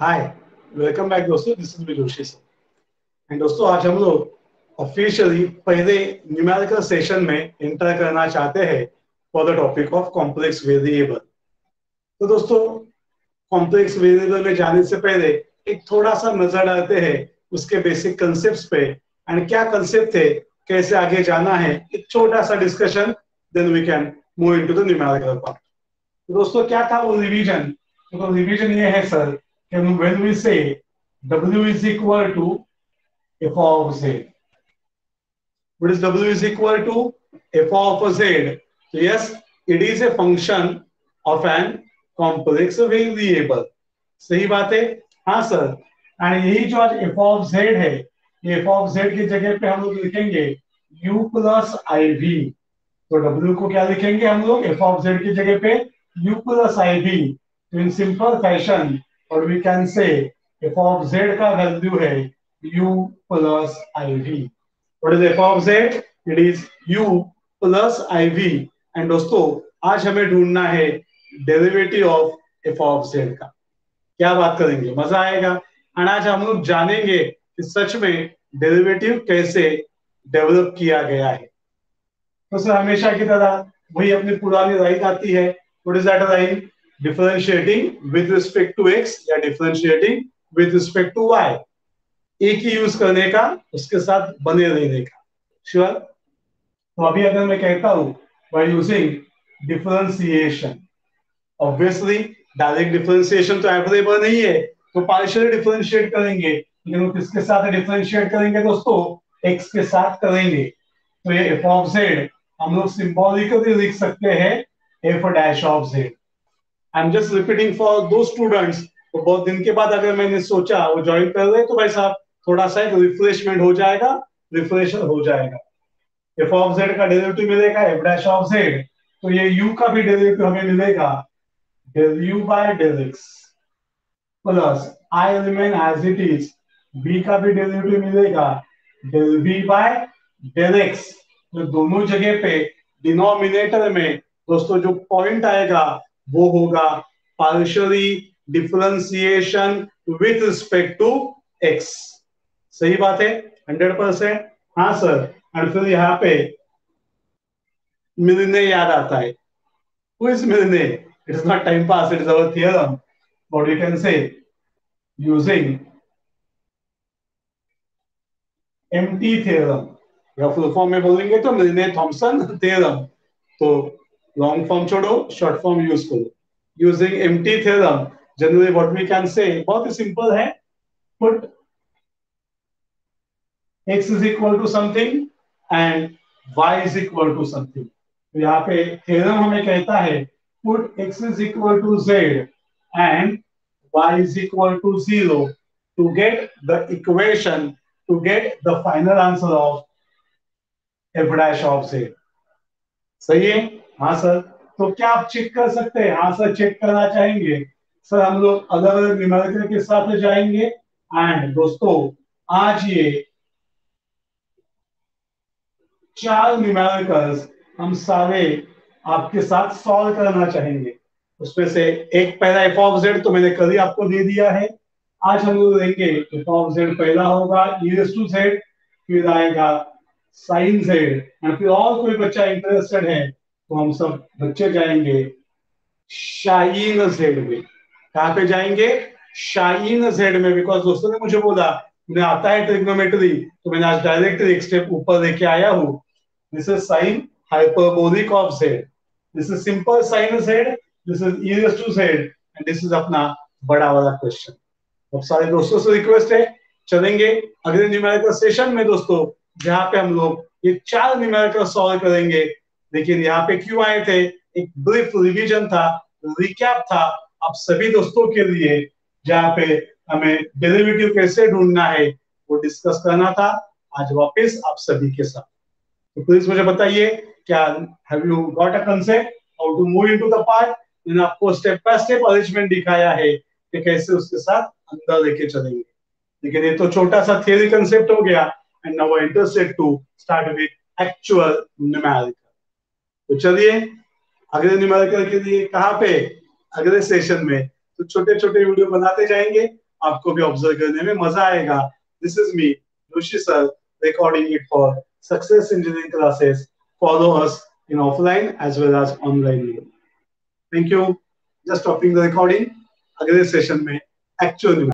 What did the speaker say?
हाय welcome back दोस्तों. This is sir and दोस्तों, आज हम लोग ऑफिशियली पहले न्यूमेरिकल सेशन में एंटर करना चाहते हैं for the topic of complex variable तो दोस्तों कॉम्प्लेक्स वेरिएबल में जाने से पहले एक थोड़ा सा नज़र डालते हैं उसके बेसिक कंसेप्ट पे एंड क्या कंसेप्ट थे कैसे आगे जाना है, एक छोटा सा discussion then we can move into the numerical part दोस्तों, क्या था वो रिवीजन तो रिवीजन ये है sir and when we say W is equal to f of z. What is W is equal to f of z? So yes, it is a function of an complex variable. सही बात है हाँ sir and यही जो आज F of Z है ये F of Z की जगह पे हम लोग लिखेंगे u प्लस आई वी तो w को क्या लिखेंगे हम लोग एफ़ ऑफ़ जेड की जगह पे u प्लस आई वी तो इन सिंपल फ़ैशन और we can say f of z का वैल्यू है u i v what is f of z it is u i v and दोस्तों, आज हमें ढूंढना है derivative of f of z का। क्या बात करेंगे? मज़ा आएगा। एंड आज हम लोग जानेंगे कि सच में डेरिवेटिव कैसे डेवलप किया गया है। तो सर हमेशा की तरह वही अपनी पुरानी राइट आती है। What is that right? Differentiating with respect to x या differentiating with respect to y एक ही यूज़ करने का, उसके साथ बने रहने का। श्योर तो अभी अगर मैं कहता हूँ by using differentiation obviously direct differentiation तो अवेलेबल नहीं है तो पार्शियली डिफरेंशिएट करेंगे। लेकिन वो किसके साथ डिफरेंशिएट करेंगे दोस्तों? एक्स के साथ करेंगे। तो ये एफ़ ऑफ़ जेड हम लोग सिंबॉलिकली लिख सकते हैं f dash of z I am just repeating for दो स्टूडेंट्स तो बहुत दिन के बाद अगर मैंने सोचा, वो ज्वाइन कर रहे तो भाई साहब, थोड़ा सा एक रिफ्रेशमेंट हो जाएगा रिफ्रेशर हो जाएगा। एफ़ ऑफ़ जेड का डेरिवेटिव मिलेगा एफ़ डैश ऑफ़ जेड तो ये यू का भी डेरिवेटिव हमें मिलेगा। Del u by del x plus i remain as it is v का भी डेरिवेटिव मिलेगा। Del v by del x तो दोनों जगह पे डिनोमिनेटर में, दोस्तों, जो पॉइंट आएगा वो होगा। Partially differentiation with respect to x सही बात है? हंड्रेड परसेंट हाँ सर एंड फिर यहाँ पे मिलने याद आता है। Is मिलने? It is not time pass it is our theorem. But we can say using empty theorem या फुल फॉर्म में बोलेंगे तो मिलने थॉमसन थ्योरम तो लॉन्ग फॉर्म छोड़ो शॉर्ट फॉर्म यूज़ करो using empty theorem generally what we can say बहुत ही सिंपल है put x is equal to something and y is equal to something तो यहाँ पे थ्योरम हमें कहता है put x is equal to z and y is equal to 0 to get the equation to get the final answer of f dash of z सही है हाँ sir. तो क्या आप चेक कर सकते हैं? हाँ सर चेक करना चाहेंगे। सर, हम लोग अलग अलग न्यूमेरिकल के साथ जाएँगे। एंड दोस्तों, आज ये चार न्यूमेरिकल्स हम सारे आपके साथ सॉल्व करना चाहेंगे। उसमें से एक पहला एफ़ ऑफ़ जेड तो मैंने कल ही आपको दे दिया है। आज हम लोग देंगे एफ़ ऑफ़ जेड पहला होगा टू जेड फिर आएगा साइन जेड एंड फिर और कोई बच्चा इंटरेस्टेड है तो हम सब बच्चे जाएँगे शाइन जेड में। कहा पे जाएँगे? शाइन जेड में बिकॉज़ दोस्तों ने मुझे बोला मुझे आता है ट्रिग्नोमेट्री तो मैंने आज डायरेक्ट एक स्टेप ऊपर लेके आया हूँ। This is sine hyperbolic of z this is simple sine z this is e to z and this is अपना बड़ा वाला क्वेश्चन अब सारे दोस्तों से रिक्वेस्ट है, चलेंगे अगले न्यूमेरिकल सेशन में दोस्तों, जहाँ पे हम लोग ये चार न्यूमेरिकल सॉल्व करेंगे। लेकिन यहाँ पे क्यों आए थे? एक ब्रीफ रिविजन था रिकैप था आप सभी दोस्तों के लिए, जहाँ पे हमें डेरिवेटिव कैसे ढूंढना है, वो डिस्कस करना था। आज वापस आप सभी के साथ। तो प्लीज़ मुझे बताइए, क्या have you got a concept how to move into the part मैंने आपको स्टेप बाय स्टेप अरेंजमेंट दिखाया है कि कैसे उसके साथ अंदर लेके चलेंगे। लेकिन ये तो छोटा सा थियरी कंसेप्ट हो गया and now interested to start with actual numerical तो चलिए, अगले न्यूमेरिकल के लिए कहाँ पे? अगले सेशन में। तो छोटे छोटे वीडियो बनाते जाएँगे। आपको भी ऑब्ज़र्व करने में मज़ा आएगा। This is me Joshi sir recording it for success engineering classes follow us in offline as well as online thank you just stopping the recording अगले सेशन में एक्चुअल